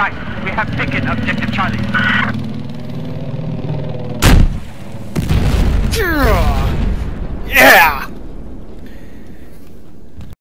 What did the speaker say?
Right. We have taken objective Charlie.